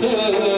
Tavlay,